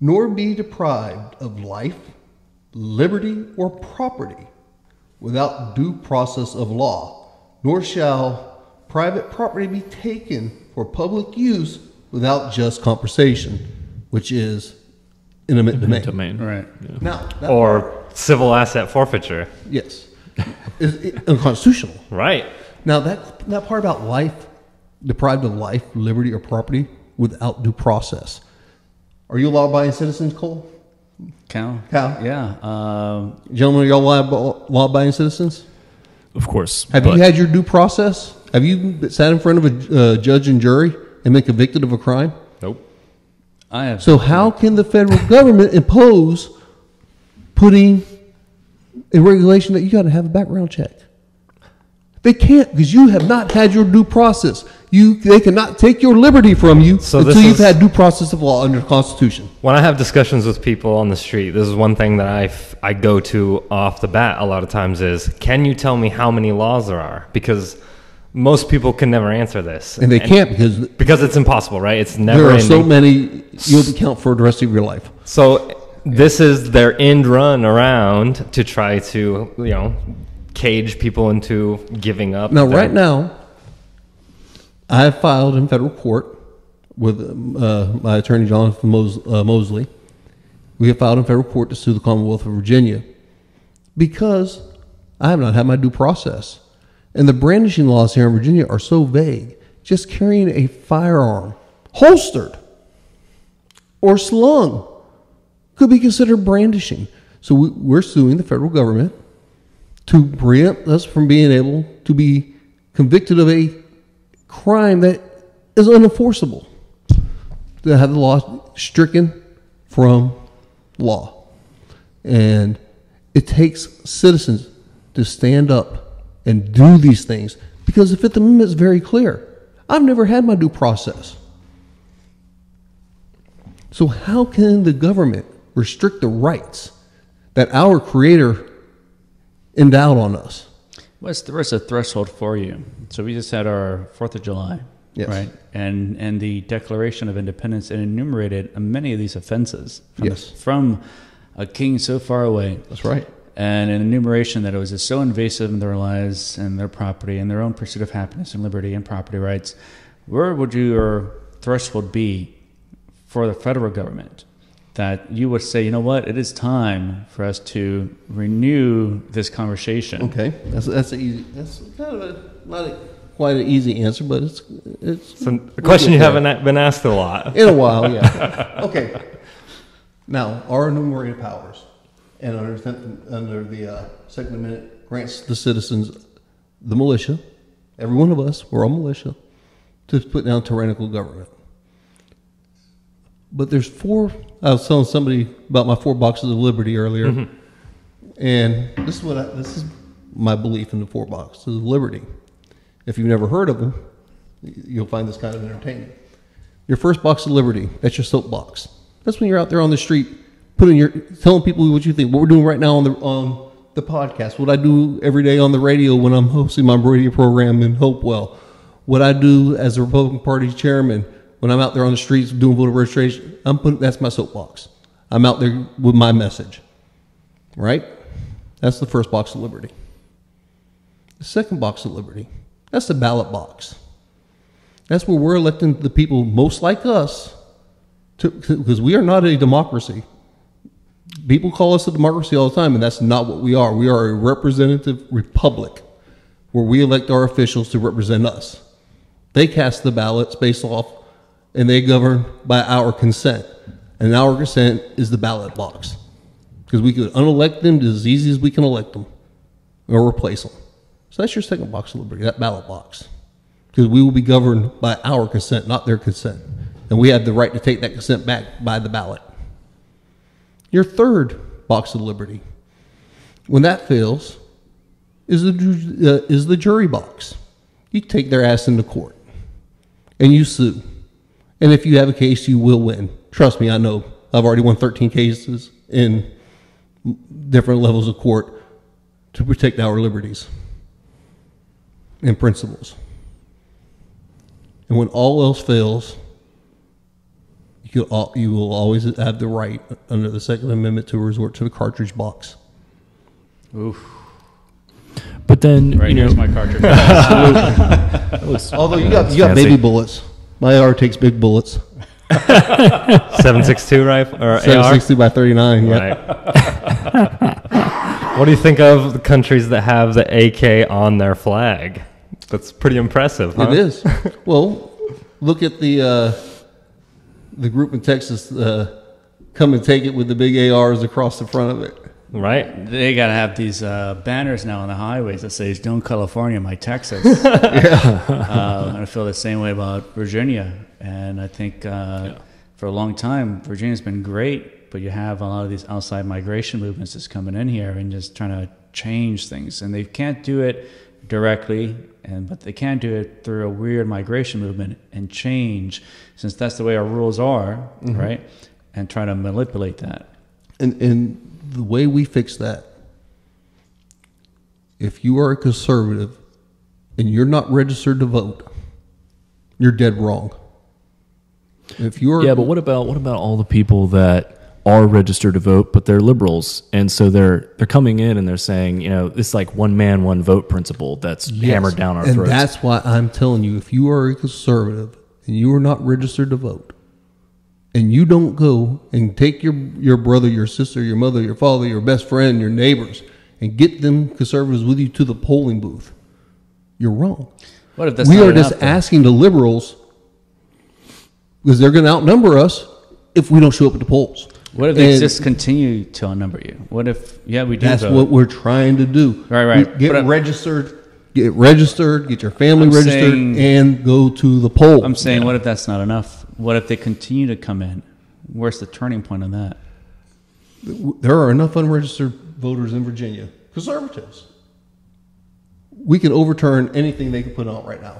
Nor be deprived of life, liberty, or property without due process of law, nor shall private property be taken for public use without just compensation, which is eminent domain. Domain. Right. Now, that Or civil asset forfeiture. yes, is is unconstitutional. Right. Now that that part about life, deprived of life, liberty, or property without due process. Are you law-abiding citizens, Cole? Kal? Kal? Yeah. Um, Gentlemen, are y'all law- law-abiding citizens? Of course. Have but you had your due process? Have you sat in front of a uh, judge and jury and been convicted of a crime? Nope. I have. So how can the federal government impose putting a regulation that you got to have a background check? They can't because you have not had your due process. You they cannot take your liberty from you So until you've is- had due process of law under the Constitution. When I have discussions with people on the street, this is one thing that I, f- I go to off the bat a lot of times is, can you tell me how many laws there are? Because most people can never answer this. And they can't because Because it's impossible, right? It's never there are ending. so many you'll be count for the rest of your life. So this is their end run around to try to, you know, cage people into giving up. Now, their- right now, I have filed in federal court with uh, my attorney Jonathan Mos- uh, Mosley. We have filed in federal court to sue the Commonwealth of Virginia because I have not had my due process. And the brandishing laws here in Virginia are so vague. Just carrying a firearm, holstered or slung, could be considered brandishing. So we, we're suing the federal government to preempt us from being able to be convicted of a crime that is unenforceable, to have the law stricken from law. And it takes citizens to stand up and do these things because the Fifth Amendment is very clear. I've never had my due process. So, how can the government restrict the rights that our Creator endowed on us? What's the, what's the threshold for you? So we just had our Fourth of July, Yes. right? And and the Declaration of Independence it enumerated many of these offenses from, Yes. from a king so far away, That's right. and an enumeration that it was just so invasive in their lives and their property and their own pursuit of happiness and liberty and property rights. Where would your threshold be for the federal government that you would say, you know what, it is time for us to renew this conversation? Okay, that's that's a easy. That's kind of a not a, quite an easy answer, but it's it's So a question you haven't a- been asked a lot. in a while. Yeah. okay. Now, our enumerated powers, and under under the uh, Second Amendment, grants the citizens, the militia, every one of us, we're all militia, to put down tyrannical government. But there's four. I was telling somebody about my four boxes of liberty earlier, mm-hmm. and this is what I, this is my belief in the four boxes of liberty. If you've never heard of them, you'll find this kind of entertaining. Your first box of liberty, that's your soapbox. That's when you're out there on the street putting your telling people what you think. What we're doing right now on the on the podcast, what I do every day on the radio when I'm hosting my radio program in Hopewell, what I do as a Republican Party chairman when I'm out there on the streets doing voter registration. I'm putting that's my soapbox. I'm out there with my message. Right? That's the first box of liberty. The second box of liberty, that's the ballot box. That's where we're electing the people most like us, because we are not a democracy. People call us a democracy all the time, and that's not what we are. We are a representative republic, where we elect our officials to represent us. They cast the ballots based off, and they govern by our consent. And our consent is the ballot box, because we could unelect them as easy as we can elect them, or replace them. So that's your second box of liberty, that ballot box because we will be governed by our consent, not their consent. And we have the right to take that consent back by the ballot. Your third box of liberty, when that fails, is the, uh, is the jury box. You take their ass into court and you sue. And if you have a case, you will win. Trust me, I know. I've already won 13 cases in different levels of court to protect our liberties and principles. And when all else fails, you, could you will always have the right under the Second Amendment to resort to the cartridge box. Oof. But then, Right you know, here's my cartridge. Although you got you got baby bullets. My AR takes big bullets. 762 rifle or AR? 760 by 39. Yeah. Right. what do you think of the countries that have the AK on their flag? That's pretty impressive, huh? It is. well, look at the uh, the group in Texas. Uh, come and take it with the big ARs across the front of it. Right? they gotta have these uh, banners now on the highways that says "Don't California, my Texas." uh, I feel the same way about Virginia, and I think uh, for a long time Virginia's been great, but you have a lot of these outside migration movements that's coming in here and just trying to change things, and they can't do it directly, and but they can do it through a weird migration movement and change, since that's the way our rules are, right? And try to manipulate that. And and the way we fix that, if you are a conservative and you're not registered to vote, you're dead wrong. If you're yeah, but what about what about all the people that are registered to vote, but they're liberals, and so they're they're coming in and they're saying, you know, it's like one man, one vote principle that's Yes. hammered down our and throats. that's why I'm telling you, if you are a conservative and you are not registered to vote, and you don't go and take your your brother, your sister, your mother, your father, your best friend, your neighbors, and get them conservatives with you to the polling booth, you're wrong. What if that's we are just though? asking the liberals because they're going to outnumber us if we don't show up at the polls. What if they And just continue to outnumber you? What if, yeah, we do That's vote. what we're trying to do. Right, right. We- Get But registered. Get registered. Get your family I'm registered, saying- and go to the poll. I'm saying, what if that's not enough? What if they continue to come in? Where's the turning point on that? there are enough unregistered voters in Virginia, conservatives. We can overturn anything they can put out right now,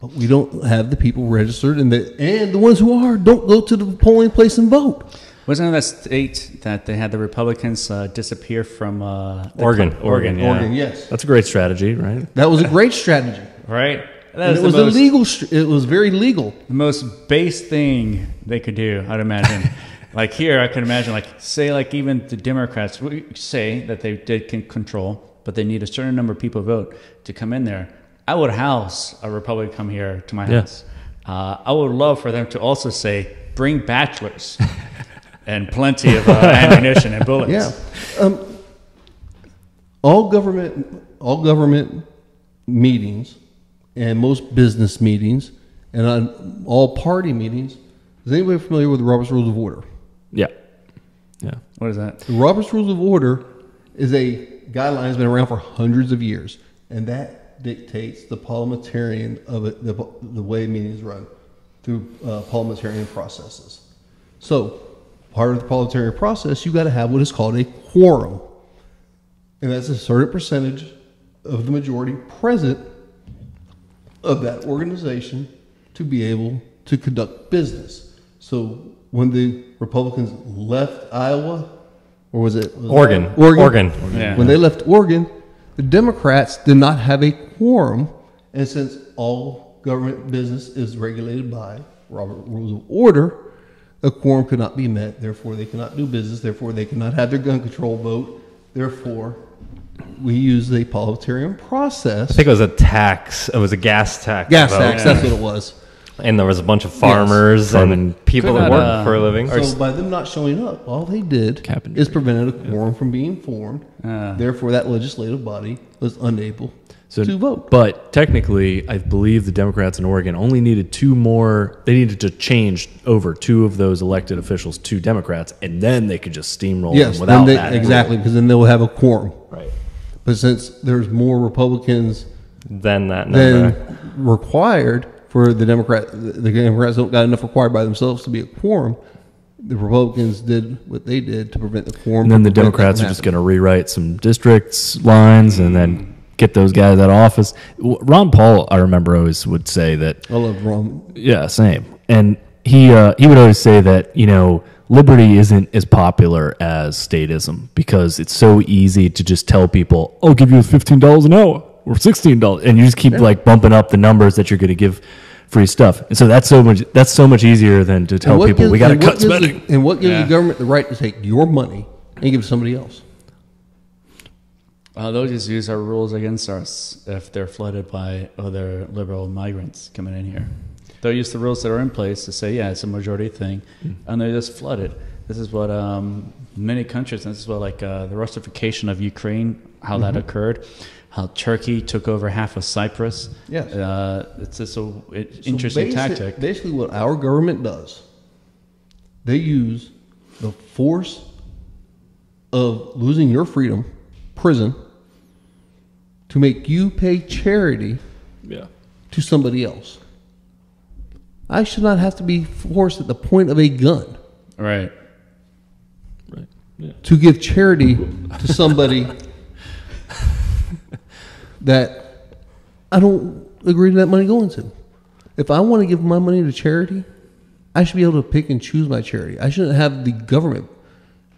but we don't have the people registered, and the and the ones who are don't go to the polling place and vote. Wasn't it that state that they had the Republicans uh, disappear from uh, the Oregon. Oregon, Yeah. Oregon, yes, that's a great strategy, right? that was a great strategy. right? It was most, illegal. It was very legal. the most base thing they could do. I'd imagine. like here, I could imagine, like say, like even the Democrats say that they did control, but they need a certain number of people vote to come in there. I would house a Republican come here to my Yeah. house. Uh, I would love for them to also say, bring bachelors and plenty of uh, ammunition and bullets. Yeah. Um, all government, all government meetings, and most business meetings, and on all party meetings. Is anybody familiar with the Robert's Rules of Order? Yeah, yeah. What is that? The Robert's Rules of Order is a guideline that's been around for hundreds of years, and that dictates the parliamentarian of it, the, the way meetings run through uh, parliamentarian processes. So, part of the parliamentarian process, you got to have what is called a quorum, and that's a certain percentage of the majority present of that organization to be able to conduct business. So when the Republicans left Iowa, or was it was it Oregon. Oregon. Oregon. Yeah. When they left Oregon, the Democrats did not have a quorum, and since all government business is regulated by Robert Rules of Order, a quorum could not be met. Therefore, they cannot do business. Therefore, they cannot have their gun control vote. Therefore, we use the parliamentarian process. I think it was a tax. It was a gas tax. gas vote. tax. That's what it was. and there was a bunch of farmers Farming. and people Could that not, work uh, for a living. So by them not showing up, all they did Cap is prevented a quorum from being formed. Ah. Therefore, that legislative body was unable So, to vote. But technically, I believe the Democrats in Oregon only needed two more. They needed to change over two of those elected officials to Democrats, and then they could just steamroll yes, them without they, that. exactly, because then they'll have a quorum. Right. But since there's more Republicans than that number. than required for the Democrat, the Democrats don't got enough required by themselves to be a quorum. The Republicans did what they did to prevent the quorum. And then the to prevent that Democrats are just going to rewrite some districts lines and then get those guys out of office. Ron Paul, I remember, always would say that I love Ron. Yeah, same. And he uh, he would always say that you know liberty isn't as popular as statism because it's so easy to just tell people, "I'll give you fifteen dollars an hour or sixteen dollars," and you just keep like bumping up the numbers that you're going to give free stuff. And so that's so much that's so much easier than to tell people gives- we got to cut gives the- spending. and what gives Yeah. the government the right to take your money and give it to somebody else? Uh, they'll just use our rules against us if they're flooded by other liberal migrants coming in here. They'll use the rules that are in place to say, yeah, it's a majority thing, and they just flood it. This is what um, many countries, and this is what like uh, the Russification of Ukraine, how that occurred, how Turkey took over half of Cyprus. Yes. uh, it's just a it, So interesting basi- tactic. Basically, what our government does, they use the force of losing your freedom, prison, to make you pay charity Yeah. to somebody else. I should not have to be forced at the point of a gun Right. Right. Yeah. to give charity to somebody that I don't agree to that money going to. If I want to give my money to charity, I should be able to pick and choose my charity. I shouldn't have the government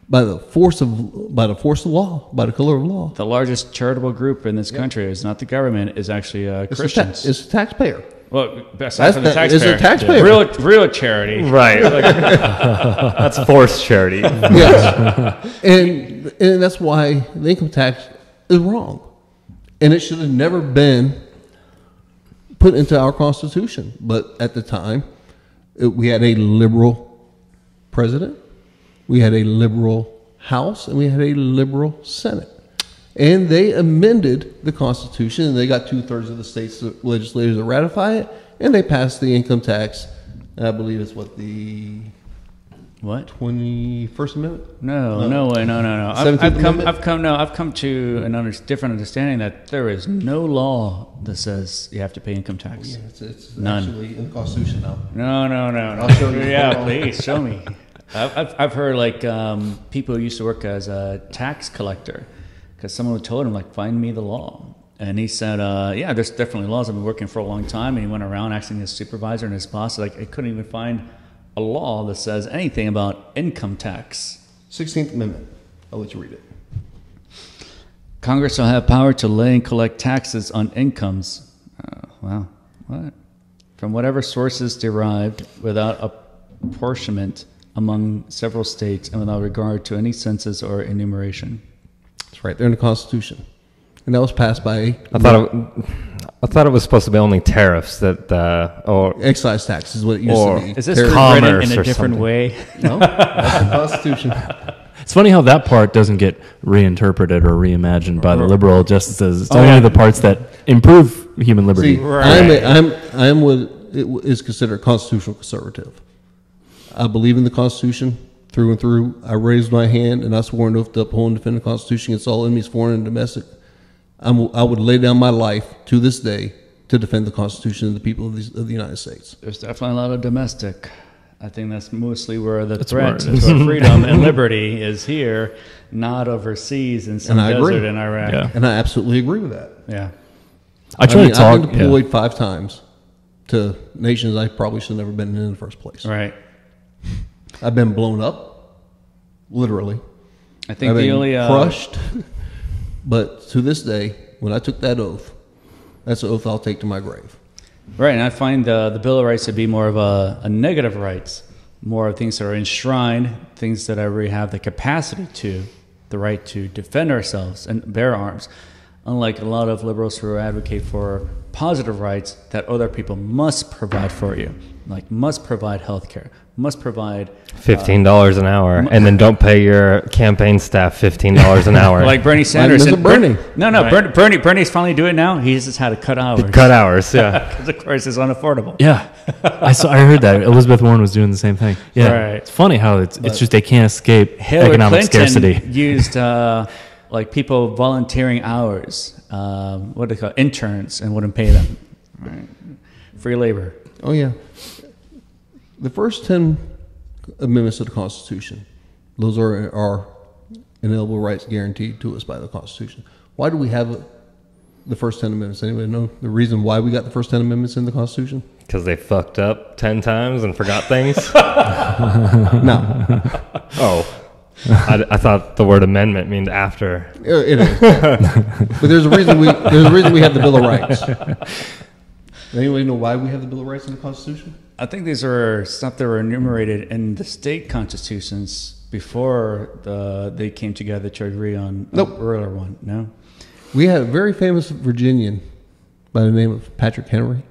by the force of by the force of law, by the color of law. The largest charitable group in this country is not the government; is actually uh, It's the, ta- Christians. it's the taxpayer. Well, best That's for the the- it's taxpayer. a taxpayer. Real, real charity. right. Like, that's forced charity. Yes, and and that's why the income tax is wrong, and it should have never been put into our constitution. But at the time, it, we had a liberal president, we had a liberal House, and we had a liberal Senate, and they amended the Constitution, and they got two thirds of the states legislators to ratify it, and they passed the income tax. I believe it's what the What? twenty first amendment. No, no way, no, no, no. I've, I've come, I've come, no, I've come to an under, different understanding that there is no law that says you have to pay income tax. Yeah, it's, it's None. actually in the Constitution now. No, no, no, no. I'll show you. yeah, please show me. I've, I've, I've heard like um, people who used to work as a tax collector because someone told him like, find me the law. And he said, uh, yeah, there's definitely laws. I've been working for a long time. And he went around asking his supervisor and his boss. Like, I couldn't even find a law that says anything about income tax. Sixteenth Amendment. I'll let you read it. Congress shall have power to lay and collect taxes on incomes. Uh, wow, what? From whatever sources derived without apportionment among several states and without regard to any census or enumeration. It's right there in the Constitution, and that was passed by I thought it, I thought it was supposed to be only tariffs that uh, or excise tax is what it used Or- to be. Is this Ter- com- written in a or different something. way? no? That's the Constitution. It's funny how that part doesn't get reinterpreted or reimagined by the liberal justices. It's Oh, only yeah. the parts that improve human liberty. See, I'm, a, I'm I'm what it is considered constitutional conservative. I believe in the Constitution through and through. I raised my hand and I swore an oath to uphold and defend the Constitution against all enemies, foreign and domestic. I'm, I would lay down my life to this day to defend the Constitution and the people of, these, of the United States. There's definitely a lot of domestic. I think that's mostly where the That's threat to our freedom and liberty is here, not overseas in some And I agree. desert in Iraq. Yeah. And I absolutely agree with that. yeah. I try mean, to talk. I've been yeah. deployed five times to nations I probably should have never been in in the first place. Right. I've been blown up, literally. I think I've the only uh, crushed. but to this day, when I took that oath, that's an oath I'll take to my grave. Right, and I find the the Bill of Rights to be more of a, a negative rights, more of things that are enshrined, things that I really have the capacity to, the right to defend ourselves and bear arms. Unlike a lot of liberals who advocate for positive rights that other people must provide for you. like must provide health care, must provide Fifteen dollars an hour, and then don't pay your campaign staff fifteen dollars an hour. like Bernie Sanders. Mr. and Bernie- Bernie. No, no, Right. Bernie, Bernie. Bernie's finally doing it now. He's just had to cut hours. cut hours. Yeah, because of course it's unaffordable. Yeah, I saw. I heard that Elizabeth Warren was doing the same thing. Yeah, Right. it's funny how it's it's just they can't escape Hillary economic Clinton scarcity. used uh, like people volunteering hours, um, what do they call it? interns, and wouldn't pay them. Right. Free labor. Oh yeah. The first ten amendments of the Constitution, those are our inalienable rights guaranteed to us by the Constitution. Why do we have the first ten amendments? Anybody know the reason why we got the first ten amendments in the Constitution? because they fucked up ten times and forgot things. No, oh, I, I thought the word amendment means after. Uh, it is. but there's a reason we there's a reason we have the Bill of Rights. Anybody know why we have the Bill of Rights in the Constitution? I think these are stuff that were enumerated in the state constitutions before the, they came together to agree on Nope. a earlier one. No. We had a very famous Virginian by the name of Patrick Henry.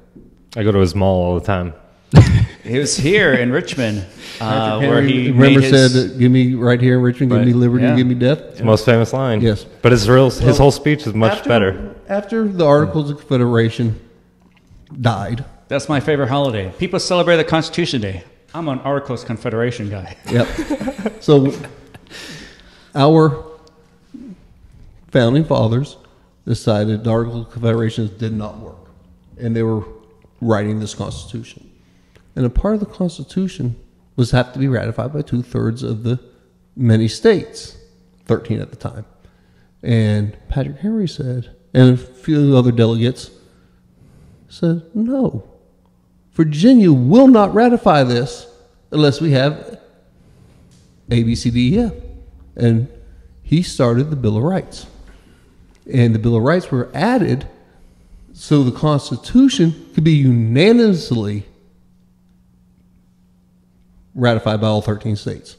I go to his mall all the time. He was here in Richmond, uh, Patrick where Henry, he remember made his, said, "Give me right here in Richmond, give me liberty, Yeah. give me death." It's the most famous line. Yes. but his real his Well, whole speech is much after, better. After the Articles of Confederation died, That's my favorite holiday. People celebrate the Constitution Day. I'm an Arcos Confederation guy. yep. so our founding fathers decided the Articles of Confederation did not work, and they were writing this Constitution. And a part of the Constitution was have to be ratified by two thirds of the many states, thirteen at the time. And Patrick Henry said, and a few other delegates said, no, Virginia will not ratify this unless we have A, B, C, D, E, F. And he started the Bill of Rights. And the Bill of Rights were added so the Constitution could be unanimously ratified by all 13 states.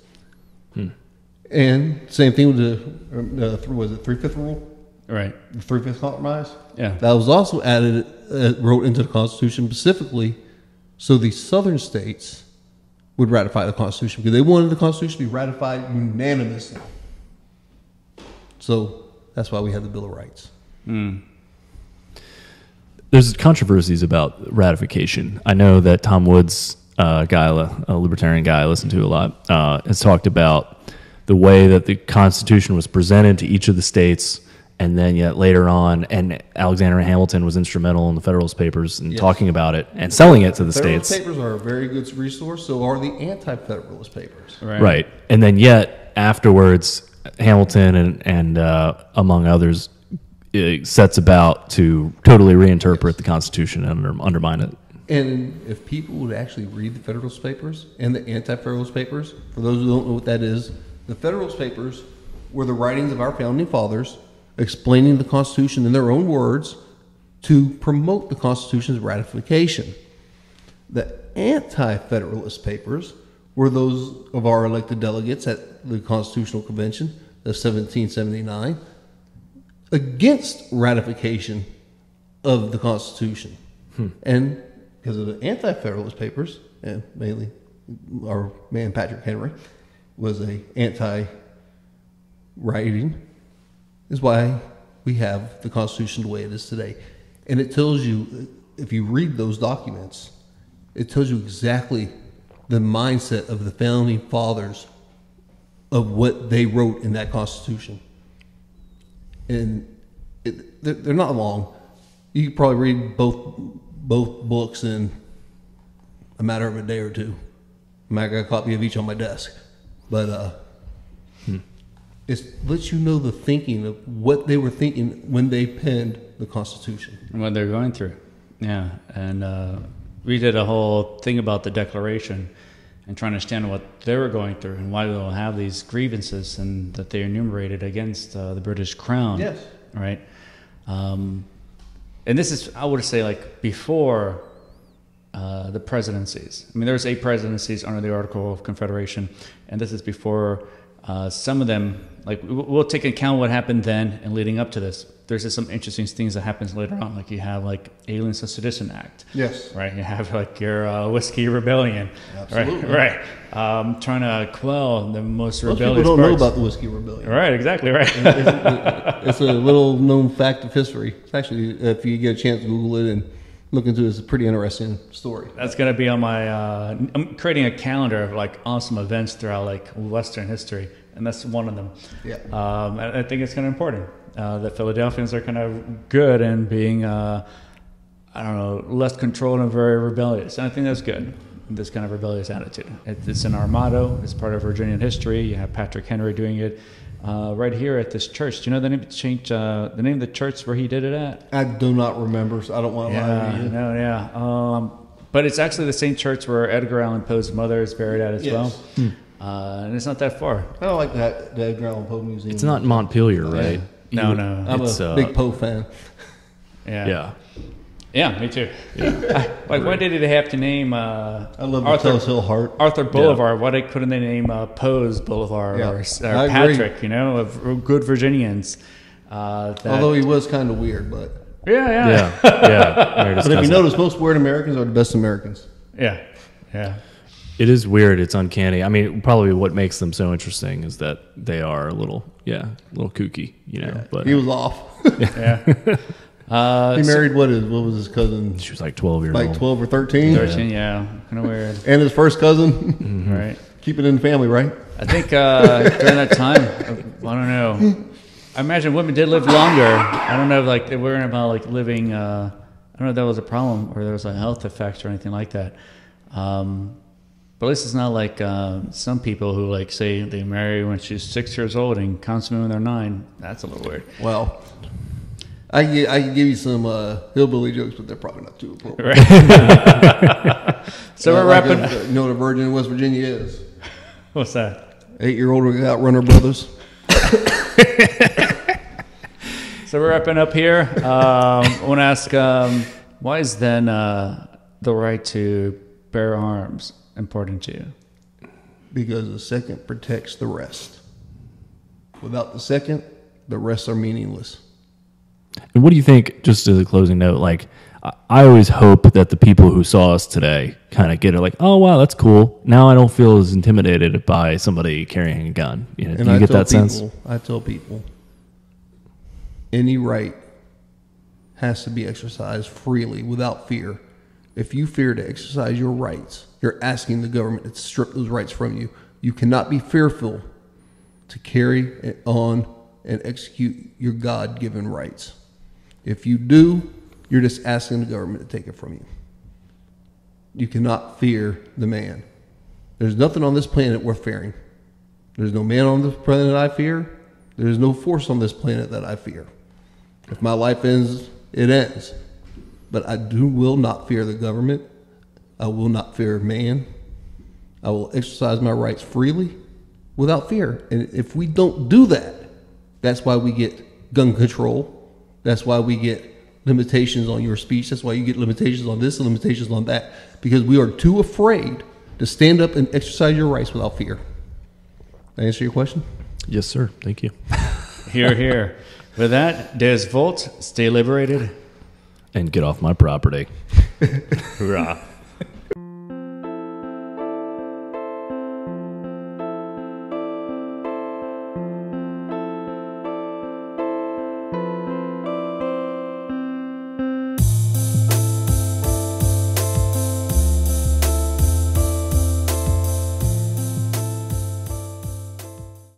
And same thing with the, uh, was it three fifth rule? Right. The three fifth compromise? Yeah. That was also added, uh, wrote into the Constitution specifically so the southern states would ratify the Constitution because they wanted the Constitution to be ratified unanimously. So that's why we have the Bill of Rights. There's controversies about ratification. I know that Tom Woods, uh, guy, a libertarian guy I listen to a lot, uh, has talked about the way that the Constitution was presented to each of the states, and then yet later on, and Alexander Hamilton was instrumental in the Federalist Papers and Yes. talking about it and selling it to the Federalist states. Papers are a very good resource, so are the anti-Federalist Papers. Right. Right. And then yet afterwards, Hamilton and, and uh, among others uh, sets about to totally reinterpret the Constitution and under, undermine it. And if people would actually read the Federalist Papers and the Anti-Federalist Papers, for those who don't know what that is, the Federalist Papers were the writings of our founding fathers explaining the Constitution in their own words to promote the Constitution's ratification. The Anti-Federalist Papers were those of our elected delegates at the Constitutional Convention of 1779 against ratification of the Constitution. Hmm. And because of the anti-federalist papers, and mainly our man Patrick Henry was a anti-writing, is why we have the Constitution the way it is today. And it tells you, if you read those documents, it tells you exactly the mindset of the founding fathers of what they wrote in that Constitution and it, they're, they're not long. You could probably read both both books in a matter of a day or two. I got a copy of each on my desk, but uh, it lets you know the thinking of what they were thinking when they penned the Constitution. and what they're going through. Yeah, and uh, we did a whole thing about the Declaration and trying to understand what they were going through and why they'll have these grievances and that they enumerated against uh, the British Crown. Yes. Right. Um, and this is, I would say, like before uh, the presidencies. I mean, there's eight presidencies under the Article of Confederation, and this is before Uh, some of them, like we'll take account what happened then and leading up to this. There's just some interesting things that happens later on. Like you have like Aliens and Sedition Act. Yes. Right. You have like your uh, whiskey rebellion. Absolutely. Right. Right. Um, trying to quell the most Most people rebellious don't know about the Whiskey Rebellion. Right. Exactly. Right. it's a little known fact of history. It's actually, if you get a chance to Google it and look into it, it's a pretty interesting story. That's gonna be on my. Uh, I'm creating a calendar of like awesome events throughout like Western history, and that's one of them. Yeah. Um, I think it's kind of important uh, that Philadelphians are kind of good in being, uh, I don't know, less controlled and very rebellious. And I think that's good. This kind of rebellious attitude. It's in our motto. It's part of Virginian history. You have Patrick Henry doing it. Uh, right here at this church. Do you know the name? Change uh, the name of the church where he did it at? I do not remember, so I don't want to lie Yeah, to you. no, yeah. Um, but it's actually the same church where Edgar Allan Poe's mother is buried at as Yes. well. Uh, and it's not that far. I don't like that, the Edgar Allan Poe Museum. It's not Montpelier, right? No, no. I'm it's, a uh, big Poe fan. Yeah. Yeah. Yeah, me too. like, why did they have to name uh, I love Arthur, Martellus Hill Heart. Arthur Boulevard? Why they couldn't they name uh, Poe's Boulevard Yeah, or, or I agree. Patrick? You know, of good Virginians. Uh, that, Although he was kind of weird, but yeah, yeah, Yeah. Yeah. But if you notice, most weird Americans are the best Americans. yeah, yeah. It is weird. It's uncanny. I mean, probably what makes them so interesting is that they are a little, yeah, a little kooky, you know. But He was off. yeah. Uh, he married what is what was his cousin? she was like twelve years Like old. twelve or thirteen, 13, yeah, kind of weird, and his first cousin. right? Keep it in the family, right? I think uh, during that time, I don't know. I imagine women did live longer. I don't know if like they weren't about like living. Uh, I don't know if that was a problem or there was a health effect or anything like that. Um, but at least it's not like uh, some people who like say they marry when she's six years old and consummate when they're nine. That's a little weird. Well, I can, I can give you some uh, hillbilly jokes, but they're probably not too appropriate. Right. so Uh, we're like wrapping. a- you know what a virgin in West Virginia is? What's that? Eight year old outrunner brothers. So we're wrapping up here. Um, I want to ask, um, why is then uh, the right to bear arms important to you? because the second protects the rest. Without the second, the rest are meaningless. And what do you think, just as a closing note, like, I- I always hope that the people who saw us today kind of get it like, oh, wow, that's cool. Now I don't feel as intimidated by somebody carrying a gun. You know, do And you I get tell that sense? people, I tell people, any right has to be exercised freely without fear. If you fear to exercise your rights, you're asking the government to strip those rights from you. You cannot be fearful to carry on and execute your God given rights. If you do, you're just asking the government to take it from you. You cannot fear the man. There's nothing on this planet worth fearing. There's no man on this planet I fear. There's no force on this planet that I fear. If my life ends, it ends. But I do will not fear the government. I will not fear man. I will exercise my rights freely without fear. And if we don't do that, that's why we get gun control. That's why we get limitations on your speech. That's why you get limitations on this and limitations on that. Because we are too afraid to stand up and exercise your rights without fear. Did I answer your question? Yes, sir. Thank you. Here, here. With that, Deus Vult, stay liberated. And get off my property. Hoorah.